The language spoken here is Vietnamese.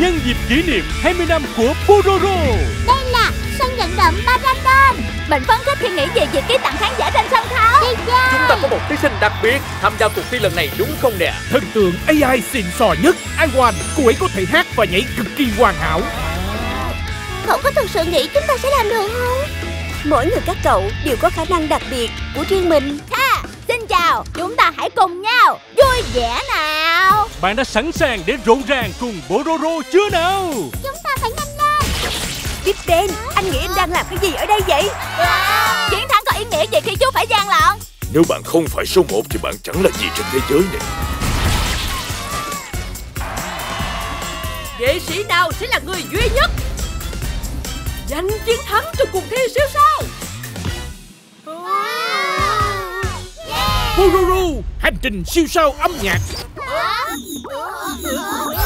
Nhân dịp kỷ niệm 20 năm của Pororo. Đây là sân vận động Padagon Mình phấn khích khi nghĩ về việc ký tặng khán giả trên sân khấu Đi Chúng ta có một thí sinh đặc biệt tham gia cuộc thi lần này đúng không nè? Thần tượng AI xịn sò nhất Iwan Cô ấy có thể hát và nhảy cực kỳ hoàn hảo. Cậu có thực sự nghĩ chúng ta sẽ làm được không? Mỗi người các cậu đều có khả năng đặc biệt của riêng mình. Ha, xin chào, chúng ta hãy cùng nhau. Vui vẻ nào Bạn đã sẵn sàng để rộn ràng cùng Pororo chưa nào? Chúng ta phải nhanh lên. Big Ben, anh nghĩ anh đang làm cái gì ở đây vậy? Chiến thắng có ý nghĩa gì khi chú phải gian lận? Nếu bạn không phải số 1 thì bạn chẳng là gì trên thế giới này. Nghệ sĩ nào sẽ là người duy nhất Giành chiến thắng trong cuộc thi siêu sao? Pororo Hành trình siêu sao âm nhạc Ah!